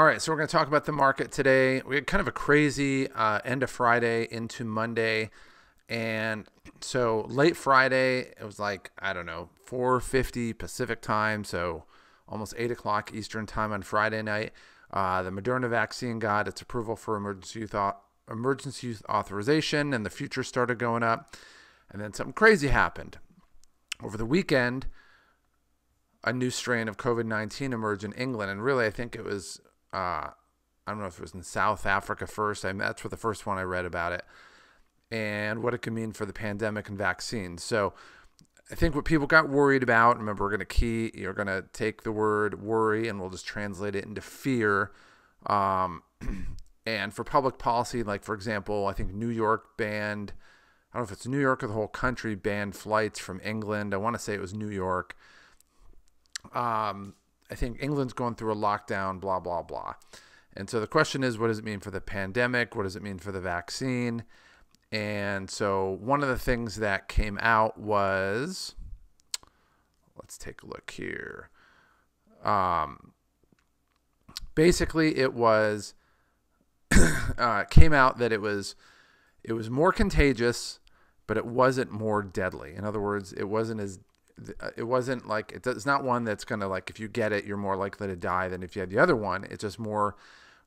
All right, so we're going to talk about the market today. We had kind of a crazy uh, end of Friday into Monday, and so late Friday it was like I don't know 4:50 Pacific time, so almost eight o'clock Eastern time on Friday night. Uh, the Moderna vaccine got its approval for emergency use, emergency use authorization, and the futures started going up. And then something crazy happened over the weekend. A new strain of COVID 19 emerged in England, and really, I think it was uh, I don't know if it was in South Africa first. I mean, that's what the first one I read about it, and what it could mean for the pandemic and vaccines. So, I think what people got worried about. Remember, we're going to key. You're going to take the word worry, and we'll just translate it into fear. Um, and for public policy, like for example, I think New York banned. I don't know if it's New York or the whole country banned flights from England. I want to say it was New York. Um, I think England's going through a lockdown, blah, blah, blah. And so the question is, what does it mean for the pandemic? What does it mean for the vaccine? And so one of the things that came out was, let's take a look here. Um, basically, it was uh, came out that it was it was more contagious, but it wasn't more deadly. In other words, it wasn't as it wasn't like it's not one that's going to like if you get it you're more likely to die than if you had the other one. It's just more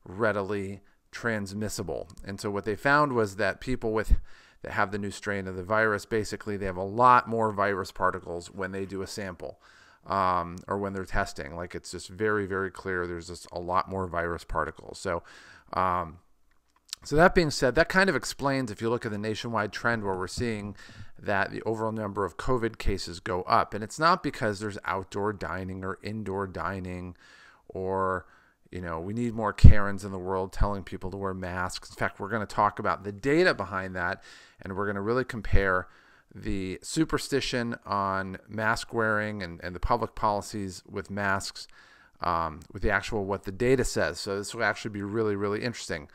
readily transmissible. And so what they found was that people with that have the new strain of the virus basically they have a lot more virus particles when they do a sample um, or when they're testing. Like it's just very very clear there's just a lot more virus particles. So um, so that being said, that kind of explains if you look at the nationwide trend where we're seeing that the overall number of COVID cases go up. And it's not because there's outdoor dining or indoor dining or, you know, we need more Karens in the world telling people to wear masks. In fact, we're going to talk about the data behind that and we're going to really compare the superstition on mask wearing and, and the public policies with masks um, with the actual what the data says. So this will actually be really, really interesting.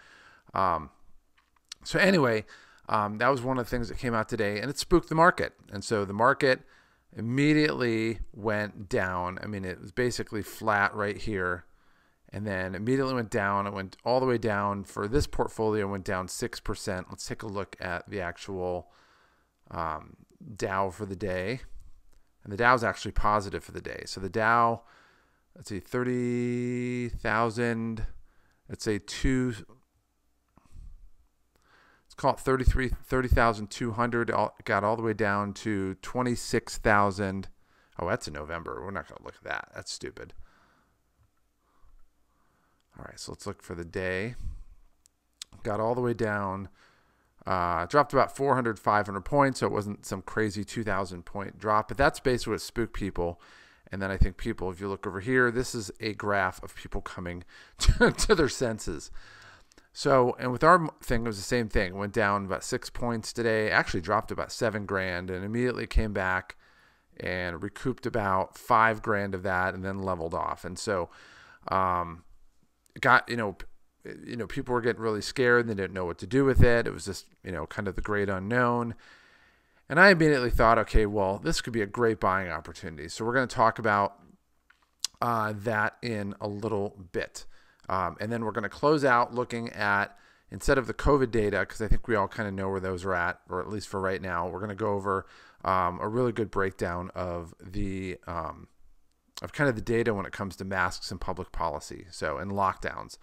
Um, so anyway, um, that was one of the things that came out today, and it spooked the market. And so the market immediately went down. I mean, it was basically flat right here, and then immediately went down. It went all the way down for this portfolio. Went down six percent. Let's take a look at the actual um, Dow for the day, and the Dow is actually positive for the day. So the Dow, let's see, thirty thousand. Let's say two call it 33 30,200 got all the way down to 26,000 oh that's in November. We're not going to look at that. That's stupid. All right so let's look for the day. Got all the way down. Uh, dropped about 400 500 points so it wasn't some crazy 2000 point drop but that's basically what spooked people. And then I think people if you look over here this is a graph of people coming to, to their senses so, and with our thing, it was the same thing. It went down about six points today, actually dropped about seven grand, and immediately came back and recouped about five grand of that and then leveled off. And so, um, got, you know, you know, people were getting really scared and they didn't know what to do with it. It was just, you know, kind of the great unknown. And I immediately thought, okay, well, this could be a great buying opportunity. So we're going to talk about uh, that in a little bit. Um, and then we're going to close out looking at, instead of the COVID data, because I think we all kind of know where those are at, or at least for right now, we're going to go over um, a really good breakdown of the um, of kind of the data when it comes to masks and public policy, so and lockdowns.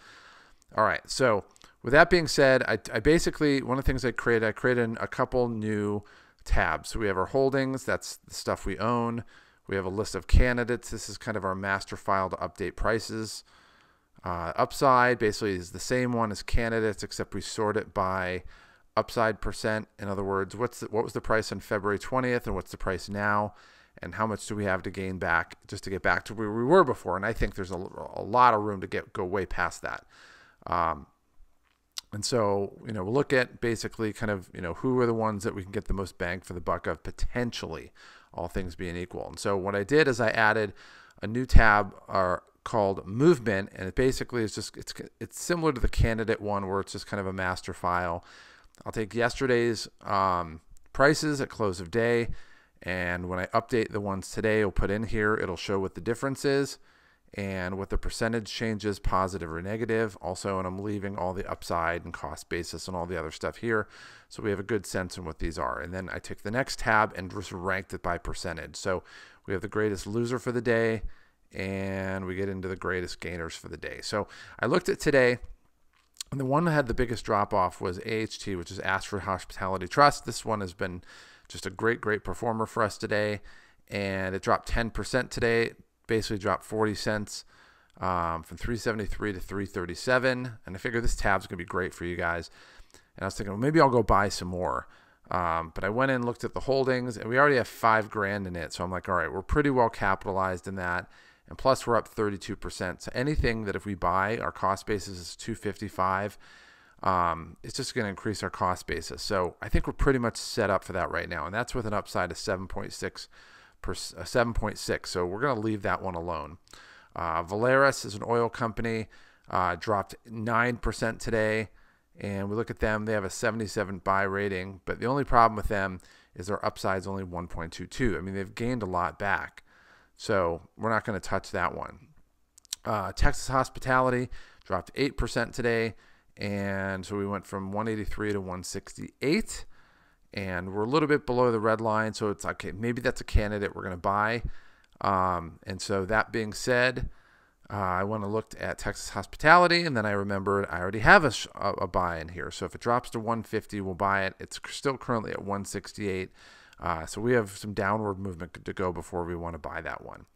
All right, so with that being said, I, I basically one of the things I created, I created a couple new tabs. So we have our holdings, that's the stuff we own. We have a list of candidates. This is kind of our master file to update prices. Uh, upside basically is the same one as candidates, except we sort it by upside percent. In other words, what's the, what was the price on February 20th and what's the price now? And how much do we have to gain back just to get back to where we were before? And I think there's a, a lot of room to get go way past that. Um, and so, you know, we'll look at basically kind of, you know, who are the ones that we can get the most bang for the buck of potentially, all things being equal. And so what I did is I added a new tab or called movement and it basically is just it's it's similar to the candidate one where it's just kind of a master file i'll take yesterday's um, prices at close of day and when i update the ones today i'll put in here it'll show what the difference is and what the percentage changes, positive or negative. Also, and I'm leaving all the upside and cost basis and all the other stuff here. So we have a good sense on what these are. And then I took the next tab and just ranked it by percentage. So we have the greatest loser for the day and we get into the greatest gainers for the day. So I looked at today. And the one that had the biggest drop off was AHT, which is Ashford Hospitality Trust. This one has been just a great, great performer for us today. And it dropped 10% today, basically dropped 40 cents um, from 373 to 337. And I figure this tab's going to be great for you guys. And I was thinking, well, maybe I'll go buy some more. Um, but I went in, looked at the holdings, and we already have five grand in it. So I'm like, all right, we're pretty well capitalized in that. And plus, we're up 32%. So anything that if we buy, our cost basis is 255 um, it's just going to increase our cost basis. So I think we're pretty much set up for that right now. And that's with an upside of 7.6 per, uh, 7.6. So we're going to leave that one alone. Uh, Valaris is an oil company, uh, dropped 9% today. And we look at them, they have a 77 buy rating. But the only problem with them is their upside is only 1.22. I mean, they've gained a lot back. So we're not going to touch that one. Uh, Texas Hospitality dropped 8% today. And so we went from 183 to 168. And we're a little bit below the red line. So it's okay, maybe that's a candidate we're going to buy. Um, and so that being said, uh, I went and looked at Texas Hospitality, and then I remembered I already have a, a, buy in here. So if it drops to 150, we'll buy it. It's still currently at 168. Uh, so we have some downward movement to go before we want to buy that one.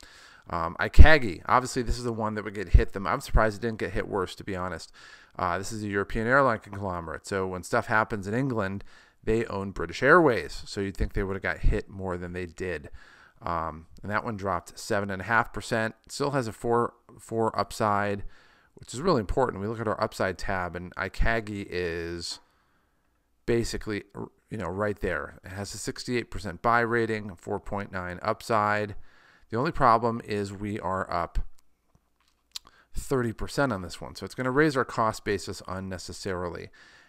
Um, Ikagi, obviously, this is the one that would get hit. Them. I'm surprised it didn't get hit worse, to be honest. Uh, this is a European airline conglomerate. So when stuff happens in England, they own British Airways. So you'd think they would have got hit more than they did. Um, and that one dropped seven and a half percent. Still has a four four upside, which is really important. We look at our upside tab, and Ikagi is basically you know right there. It has a 68% buy rating, 4.9 upside. The only problem is we are up 30% on this one. So it's going to raise our cost basis unnecessarily.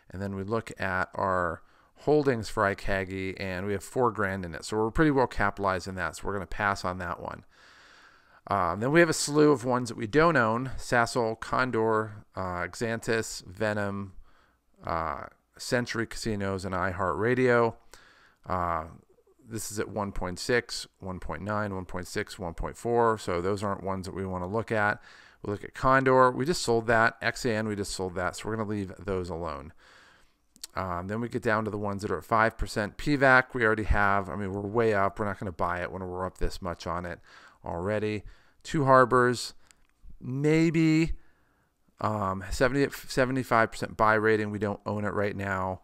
And then we look at our holdings for Ikagi and we have four grand in it. So we're pretty well capitalized in that. So we're going to pass on that one. Um, then we have a slew of ones that we don't own Sasol, Condor, uh, Exantas, Venom, uh, Century Casinos, and iHeartRadio. Uh, this is at 1.6, 1.9, 1.6, 1.4. So those aren't ones that we want to look at. We look at Condor. We just sold that. XAN, we just sold that. So we're going to leave those alone. Um, then we get down to the ones that are at 5%. PVAC, we already have. I mean, we're way up. We're not going to buy it when we're up this much on it already. Two Harbors, maybe um, 70, 75% buy rating. We don't own it right now.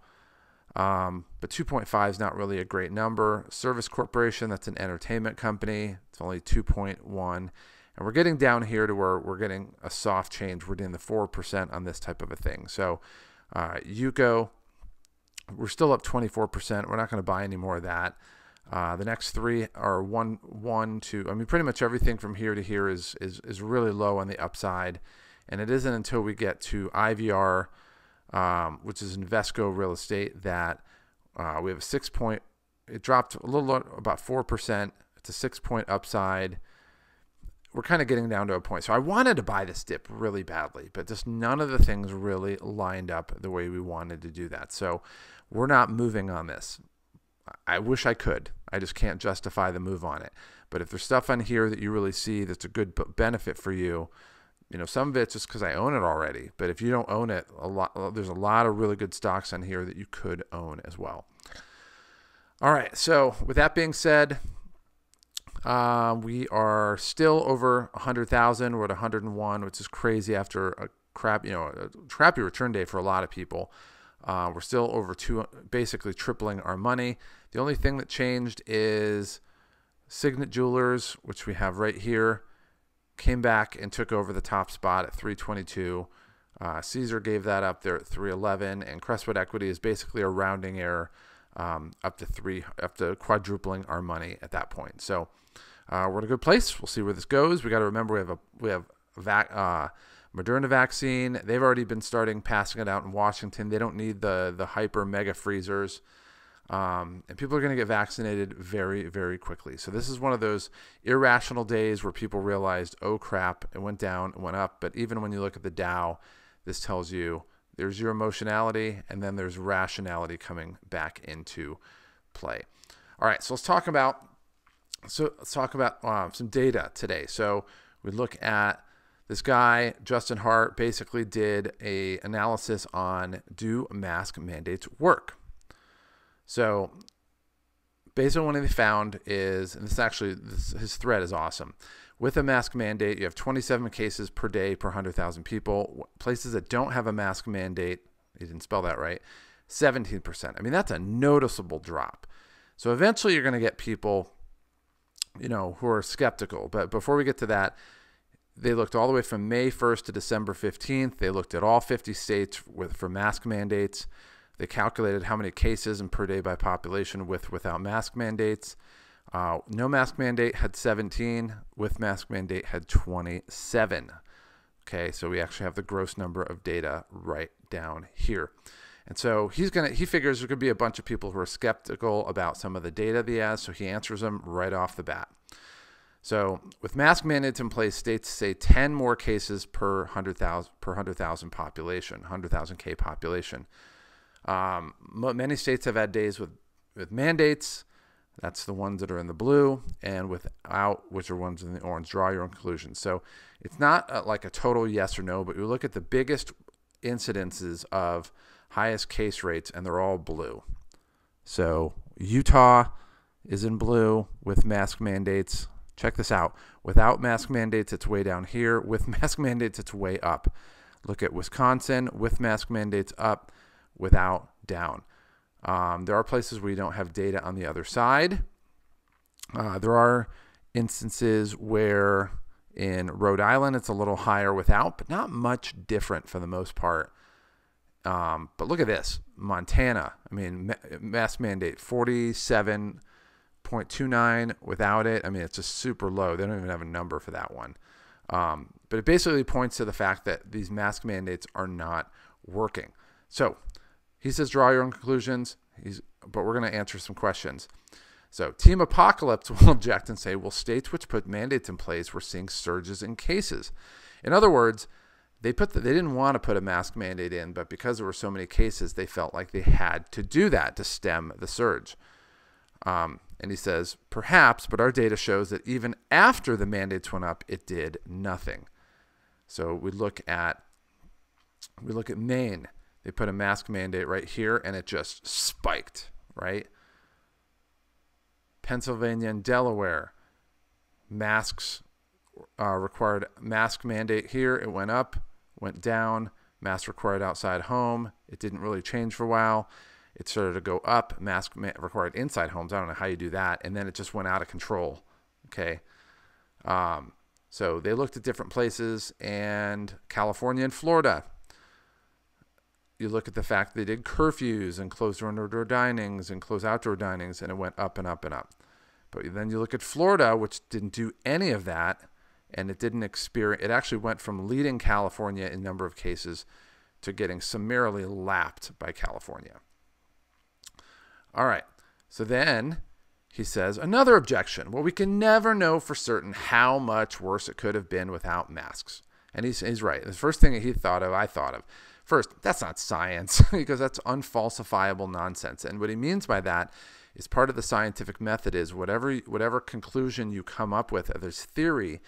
Um, but 2.5 is not really a great number. Service Corporation, that's an entertainment company. It's only 2.1. And we're getting down here to where we're getting a soft change. We're doing the 4% on this type of a thing. So uh, Yuko, we're still up 24%. We're not going to buy any more of that. Uh, the next three are one, one, two. I mean, pretty much everything from here to here is is is really low on the upside, and it isn't until we get to IVR um, which is Invesco Real Estate, that uh, we have a six point. It dropped a little about four percent. It's a six point upside. We're kind of getting down to a point. So I wanted to buy this dip really badly, but just none of the things really lined up the way we wanted to do that. So we're not moving on this. I wish I could. I just can't justify the move on it. But if there's stuff on here that you really see that's a good benefit for you, you know, some of it's just because I own it already. But if you don't own it, a lot uh, there's a lot of really good stocks on here that you could own as well. All right. So with that being said, uh, we are still over 100,000. We're at 101, which is crazy after a crap, you know, a crappy return day for a lot of people. Uh, we're still over two, basically tripling our money. The only thing that changed is Signet Jewelers, which we have right here came back and took over the top spot at 322. Uh, Caesar gave that up there at 311, and Crestwood Equity is basically a rounding error um, up to three, up to quadrupling our money at that point. So uh, we're in a good place. We'll see where this goes. We got to remember we have a we have vac, uh, Moderna vaccine. They've already been starting passing it out in Washington. They don't need the the hyper mega freezers. Um, and people are going to get vaccinated very, very quickly. So this is one of those irrational days where people realized, oh crap, it went down, it went up. But even when you look at the Dow, this tells you there's your emotionality and then there's rationality coming back into play. All right, so let's talk about so let's talk about uh, some data today. So we look at this guy Justin Hart basically did a analysis on do mask mandates work. So based on what they found is, and this actually this, his thread is awesome. With a mask mandate, you have 27 cases per day per 100,000 people. Places that don't have a mask mandate, he didn't spell that right, 17%. I mean, that's a noticeable drop. So eventually you're going to get people, you know, who are skeptical. But before we get to that, they looked all the way from May 1st to December 15th. They looked at all 50 states with for mask mandates. They calculated how many cases and per day by population with without mask mandates. Uh, no mask mandate had 17. With mask mandate had 27. Okay, so we actually have the gross number of data right down here. And so he's gonna he figures there could be a bunch of people who are skeptical about some of the data he has, so he answers them right off the bat. So with mask mandates in place, states say 10 more cases per 100,000 per 100,000 population, 100,000 K population. Um, many states have had days with, with mandates. That's the ones that are in the blue, and without, which are ones in the orange. Draw your own conclusions. So it's not a, like a total yes or no, but you look at the biggest incidences of highest case rates, and they're all blue. So Utah is in blue with mask mandates. Check this out. Without mask mandates, it's way down here. With mask mandates, it's way up. Look at Wisconsin with mask mandates up without down. Um, there are places where you don't have data on the other side. Uh, there are instances where in Rhode Island it's a little higher without, but not much different for the most part. Um, but look at this Montana. I mean, mask mandate 47.29 without it. I mean, it's just super low. They don't even have a number for that one. Um, but it basically points to the fact that these mask mandates are not working. So he says draw your own conclusions. He's, but we're going to answer some questions. So Team Apocalypse will object and say, well, states which put mandates in place were seeing surges in cases. In other words, they put the, they didn't want to put a mask mandate in, but because there were so many cases, they felt like they had to do that to stem the surge. Um, and he says, perhaps, but our data shows that even after the mandates went up, it did nothing. So we look at we look at Maine. They put a mask mandate right here and it just spiked, right? Pennsylvania and Delaware, masks uh, required mask mandate here. It went up, went down. Mask required outside home. It didn't really change for a while. It started to go up. Mask required inside homes. I don't know how you do that. And then it just went out of control. Okay. Um, so they looked at different places and California and Florida you look at the fact they did curfews and closed indoor dinings and closed outdoor dinings, and it went up and up and up. But then you look at Florida, which didn't do any of that, and it didn't experience. It actually went from leading California in number of cases to getting summarily lapped by California. All right. So then he says another objection. Well, we can never know for certain how much worse it could have been without masks. And he's, he's right. The first thing that he thought of, I thought of. First, that's not science because that's unfalsifiable nonsense. And what he means by that is part of the scientific method is whatever whatever conclusion you come up with as theory,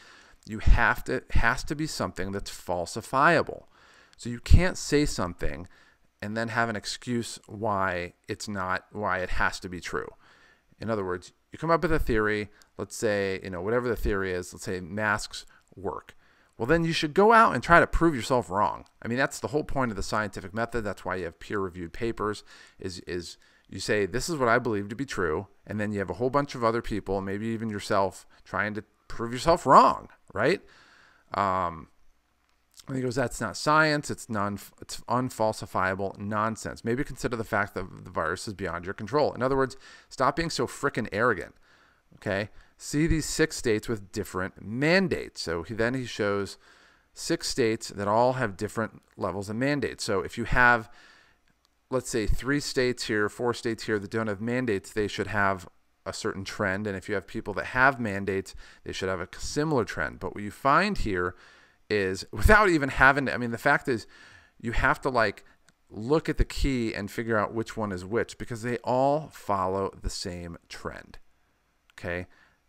you have to has to be something that's falsifiable. So you can't say something and then have an excuse why it's not why it has to be true. In other words, you come up with a theory, let's say, you know, whatever the theory is, let's say masks work well, then you should go out and try to prove yourself wrong. I mean, that's the whole point of the scientific method. That's why you have peer-reviewed papers. Is is you say this is what I believe to be true, and then you have a whole bunch of other people, maybe even yourself, trying to prove yourself wrong, right? Um, and he goes, that's not science. It's non, it's unfalsifiable nonsense. Maybe consider the fact that the virus is beyond your control. In other words, stop being so freaking arrogant. Okay see these six states with different mandates. So he, then he shows six states that all have different levels of mandates. So if you have let's say three states here, four states here that don't have mandates, they should have a certain trend. And if you have people that have mandates, they should have a similar trend. But what you find here is without even having to, I mean, the fact is you have to like look at the key and figure out which one is which because they all follow the same trend. Okay.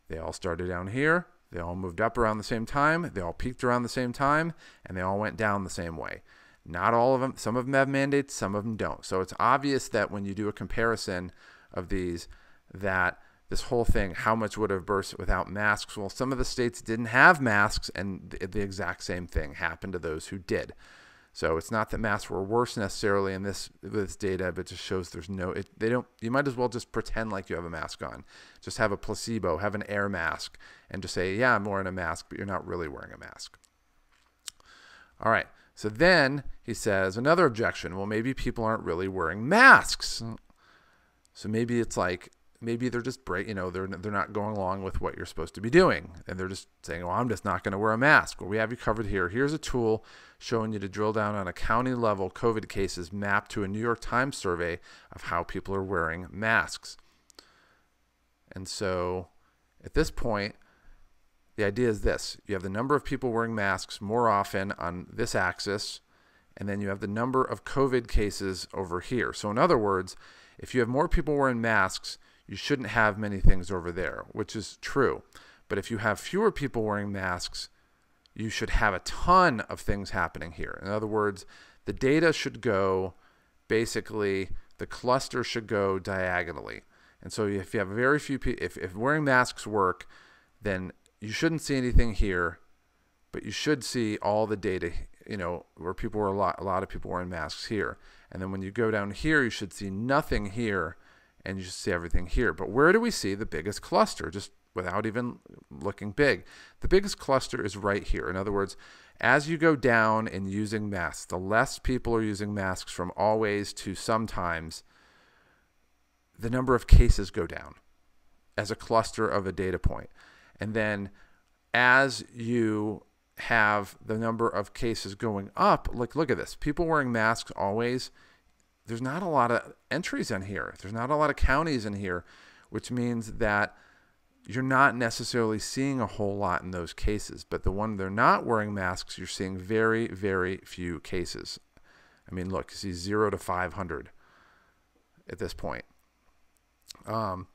They all started down here. They all moved up around the same time. They all peaked around the same time and they all went down the same way. Not all of them. Some of them have mandates, some of them don't. So it's obvious that when you do a comparison of these, that this whole thing, how much would have burst without masks? Well, some of the states didn't have masks, and the, the exact same thing happened to those who did. So it's not that masks were worse necessarily in this this data, but just shows there's no. It, they don't. You might as well just pretend like you have a mask on. Just have a placebo, have an air mask, and just say, "Yeah, I'm wearing a mask," but you're not really wearing a mask. All right. So then he says another objection. Well, maybe people aren't really wearing masks. Hmm. So maybe it's like maybe they're just break, you know, they're they're not going along with what you're supposed to be doing, and they're just saying, "Well, I'm just not going to wear a mask." Well, we have you covered here. Here's a tool showing you to drill down on a county level COVID cases mapped to a New York Times survey of how people are wearing masks. And so, at this point, the idea is this you have the number of people wearing masks more often on this axis, and then you have the number of COVID cases over here. So, in other words, if you have more people wearing masks, you shouldn't have many things over there, which is true. But if you have fewer people wearing masks, you should have a ton of things happening here. In other words, the data should go basically, the cluster should go diagonally. And so if you have very few people, if, if wearing masks work, then you shouldn't see anything here, but you should see all the data, you know, where people were a lot, a lot of people wearing masks here. And then when you go down here, you should see nothing here and you should see everything here. But where do we see the biggest cluster? Just without even looking big. The biggest cluster is right here. In other words, as you go down in using masks, the less people are using masks from always to sometimes, the number of cases go down as a cluster of a data point. And then as you have the number of cases going up, like look at this. People wearing masks always, there's not a lot of entries in here. There's not a lot of counties in here, which means that you're not necessarily seeing a whole lot in those cases. But the one they're not wearing masks, you're seeing very, very few cases. I mean, look, you see zero to 500 at this point. Um,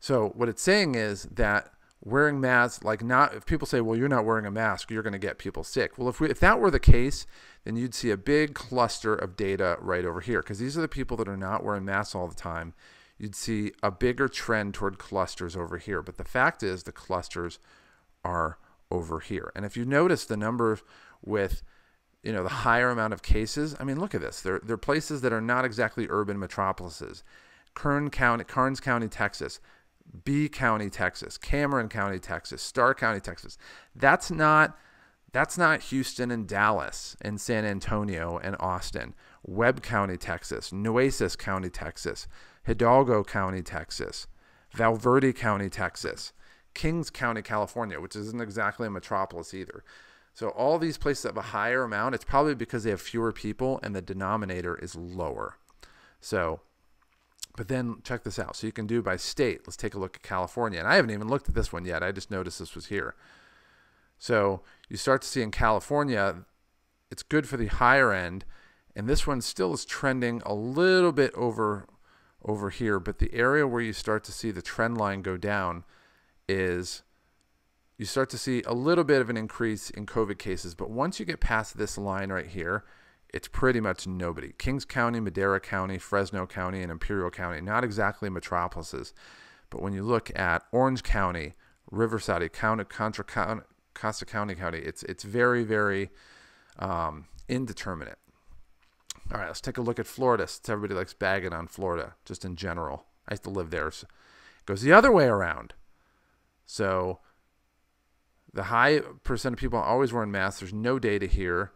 so what it's saying is that wearing masks like not if people say well you're not wearing a mask you're going to get people sick well if we if that were the case then you'd see a big cluster of data right over here because these are the people that are not wearing masks all the time you'd see a bigger trend toward clusters over here but the fact is the clusters are over here and if you notice the number with you know the higher amount of cases i mean look at this they're, they're places that are not exactly urban metropolises kern county karnes county texas B County, Texas, Cameron County, Texas, Starr County, Texas. That's not that's not Houston and Dallas and San Antonio and Austin. Webb County, Texas, Nueces County, Texas, Hidalgo County, Texas, Val Verde County, Texas, Kings County, California, which isn't exactly a metropolis either. So all these places have a higher amount. It's probably because they have fewer people and the denominator is lower. So but then check this out. So you can do by state. Let's take a look at California. And I haven't even looked at this one yet. I just noticed this was here. So you start to see in California, it's good for the higher end. And this one still is trending a little bit over over here. But the area where you start to see the trend line go down is you start to see a little bit of an increase in COVID cases. But once you get past this line right here, it's pretty much nobody. Kings County, Madera County, Fresno County, and Imperial County, not exactly metropolises. But when you look at Orange County, Riverside County, Contra County, Costa County County, it's it's very very um, indeterminate. All right, let's take a look at Florida. Since everybody likes bagging on Florida, just in general. I used to live there. So it goes the other way around. So the high percent of people always wearing masks. There's no data here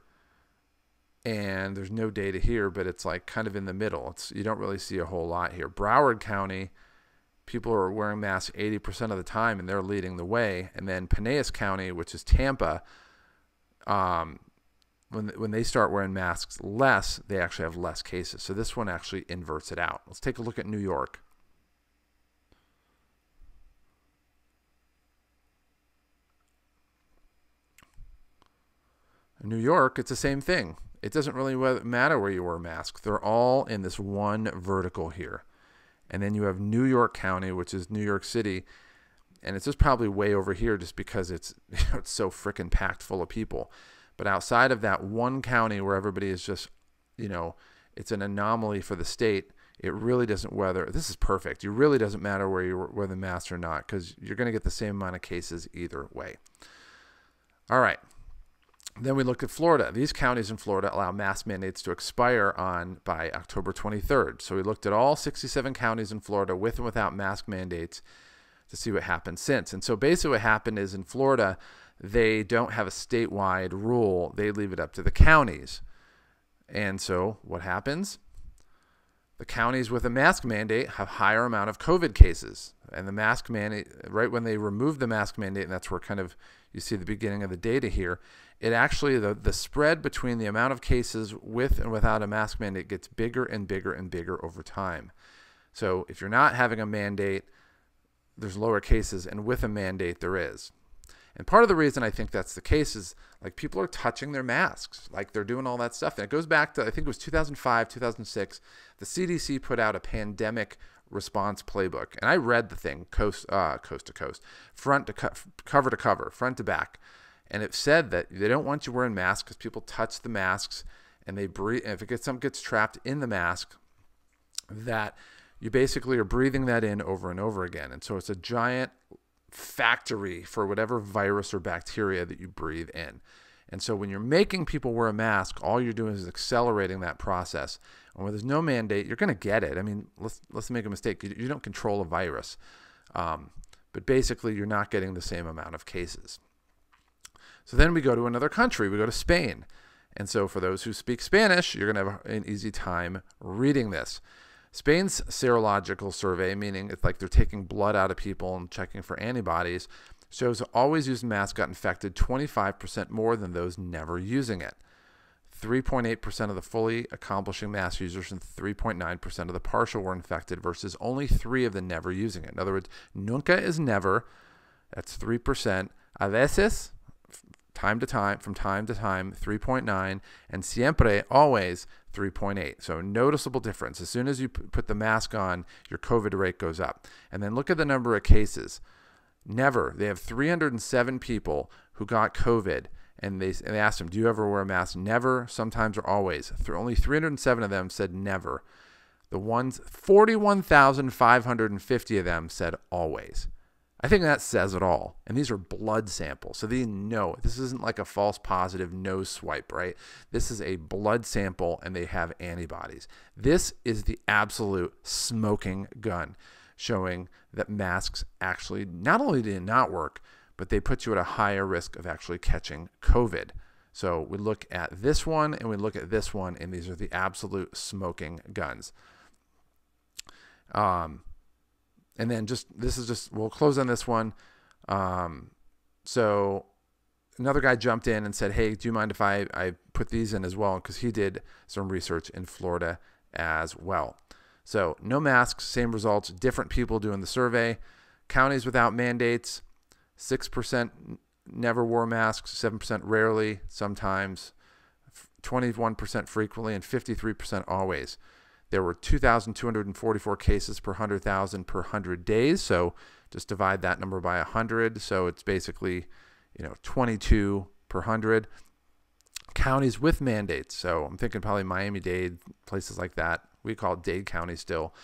and there's no data here, but it's like kind of in the middle. It's you don't really see a whole lot here. Broward County, people are wearing masks 80% of the time, and they're leading the way. And then Pinellas County, which is Tampa, um, when when they start wearing masks less, they actually have less cases. So this one actually inverts it out. Let's take a look at New York. In New York, it's the same thing. It doesn't really matter where you wear a mask. They're all in this one vertical here. And then you have New York County, which is New York City, and it's just probably way over here just because it's you know, it's so freaking packed full of people. But outside of that one county where everybody is just, you know, it's an anomaly for the state. It really doesn't whether this is perfect. It really doesn't matter where you wear the mask or not because you're going to get the same amount of cases either way. All right. Then we looked at Florida. These counties in Florida allow mask mandates to expire on by October 23rd. So we looked at all 67 counties in Florida with and without mask mandates to see what happened since. And so basically what happened is in Florida, they don't have a statewide rule. They leave it up to the counties. And so what happens? The counties with a mask mandate have higher amount of COVID cases. And the mask mandate, right when they remove the mask mandate, and that's where kind of you see the beginning of the data here, it actually, the, the spread between the amount of cases with and without a mask mandate gets bigger and bigger and bigger over time. So if you're not having a mandate, there's lower cases, and with a mandate, there is. And part of the reason I think that's the case is like people are touching their masks, like they're doing all that stuff. And it goes back to, I think it was 2005, 2006. The CDC put out a pandemic response playbook. And I read the thing coast, uh, coast to coast, front to co- cover to cover, front to back and it said that they don't want you wearing masks because people touch the masks and they breathe. And if it gets something gets trapped in the mask, that you basically are breathing that in over and over again. And so it's a giant factory for whatever virus or bacteria that you breathe in. And so when you're making people wear a mask, all you're doing is accelerating that process. And when there's no mandate, you're going to get it. I mean, let's let's make a mistake. You, you don't control a virus, um, but basically, you're not getting the same amount of cases. So then we go to another country. We go to Spain. And so for those who speak Spanish, you're going to have an easy time reading this. Spain's serological survey, meaning it's like they're taking blood out of people and checking for antibodies, shows always using masks got infected 25% more than those never using it. 3.8% of the fully accomplishing mask users and 3.9% of the partial were infected versus only 3 of the never using it. In other words, nunca is never. That's 3%. A veces time to time, from time to time, 3.9, and siempre, always 3.8. So noticeable difference. As soon as you put the mask on, your COVID rate goes up. And then look at the number of cases. Never. They have 307 people who got COVID, and they, and they asked them, "Do you ever wear a mask?" Never. Sometimes or always. Only 307 of them said never. The ones 41,550 of them said always. I think that says it all. And these are blood samples. So they know this isn't like a false positive nose swipe, right? This is a blood sample and they have antibodies. This is the absolute smoking gun showing that masks actually not only did not work, but they put you at a higher risk of actually catching COVID. So we look at this one and we look at this one, and these are the absolute smoking guns. Um, and then just this is just we'll close on this one. Um, so another guy jumped in and said, "Hey, do you mind if I I put these in as well?" Because he did some research in Florida as well. So no masks, same results, different people doing the survey. Counties without mandates, six percent never wore masks, seven percent rarely, sometimes, twenty-one percent frequently, and fifty-three percent always. There were 2,244 cases per 100,000 per 100 days. So just divide that number by 100. So it's basically, you know, 22 per 100. Counties with mandates. So I'm thinking probably Miami Dade, places like that. We call it Dade County still.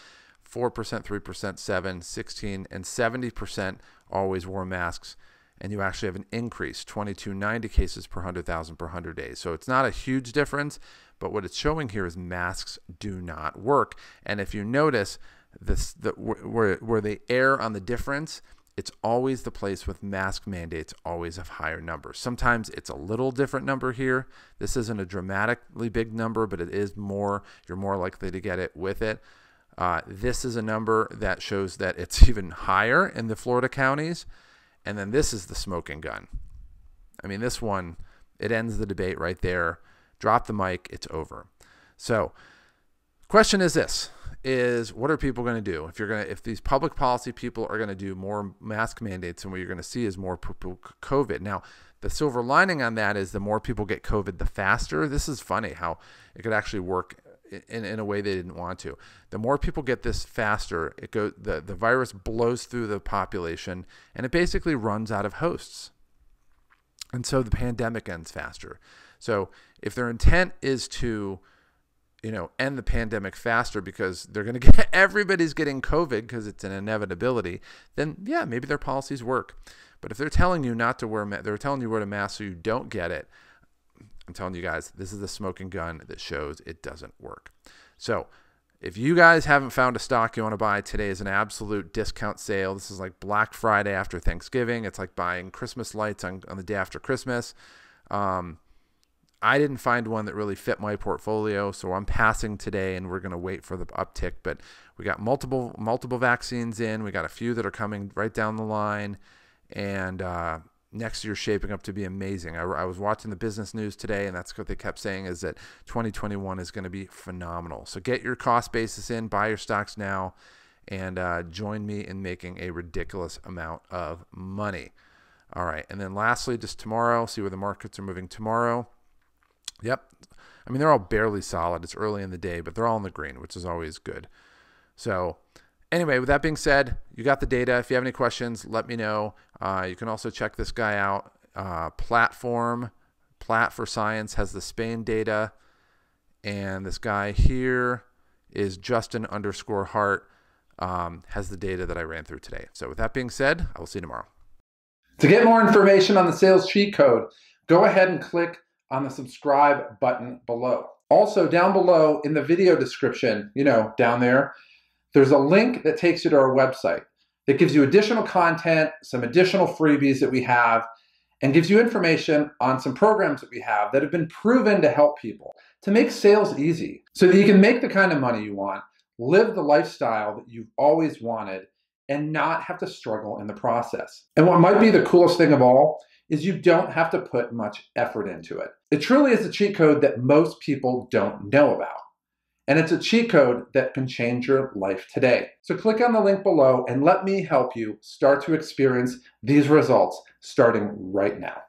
4%, 3%, 7, 16, and 70% always wore masks. And you actually have an increase, 2290 cases per 100,000 per 100 days. So it's not a huge difference, but what it's showing here is masks do not work. And if you notice, this the, where, where they err on the difference, it's always the place with mask mandates always have higher numbers. Sometimes it's a little different number here. This isn't a dramatically big number, but it is more, you're more likely to get it with it. Uh, this is a number that shows that it's even higher in the Florida counties. And then this is the smoking gun. I mean, this one, it ends the debate right there drop the mic, it's over. So, question is this is what are people going to do? If you're going to if these public policy people are going to do more mask mandates and what you're going to see is more people covid. Now the silver lining on that is the more people get covid the faster. This is funny how it could actually work in, in a way they didn't want to. The more people get this faster it go the, the virus blows through the population and it basically runs out of hosts. And so the pandemic ends faster so if their intent is to you know, end the pandemic faster because they're going to get everybody's getting COVID because it's an inevitability, then yeah, maybe their policies work. But if they're telling you not to wear, they're telling you wear a mask so you don't get it. I'm telling you guys, this is the smoking gun that shows it doesn't work. So, if you guys haven't found a stock you want to buy, today is an absolute discount sale. This is like Black Friday after Thanksgiving. It's like buying Christmas lights on, on the day after Christmas. Um, I didn't find one that really fit my portfolio, so I'm passing today, and we're going to wait for the uptick. But we got multiple multiple vaccines in. We got a few that are coming right down the line, and uh, next year shaping up to be amazing. I, I, was watching the business news today, and that's what they kept saying is that 2021 is going to be phenomenal. So get your cost basis in, buy your stocks now, and uh, join me in making a ridiculous amount of money. All right, and then lastly, just tomorrow, see where the markets are moving tomorrow. Yep. I mean, they're all barely solid. It's early in the day, but they're all in the green, which is always good. So, anyway, with that being said, you got the data. If you have any questions, let me know. Uh, you can also check this guy out. Uh, platform, Plat for Science has the Spain data. And this guy here is Justin underscore Hart, um, has the data that I ran through today. So, with that being said, I will see you tomorrow. To get more information on the sales cheat code, go ahead and click on the subscribe button below. Also, down below in the video description, you know, down there, there's a link that takes you to our website that gives you additional content, some additional freebies that we have, and gives you information on some programs that we have that have been proven to help people to make sales easy so that you can make the kind of money you want, live the lifestyle that you've always wanted, and not have to struggle in the process. And what might be the coolest thing of all is you don't have to put much effort into it. It truly is a cheat code that most people don't know about. And it's a cheat code that can change your life today. So click on the link below and let me help you start to experience these results starting right now.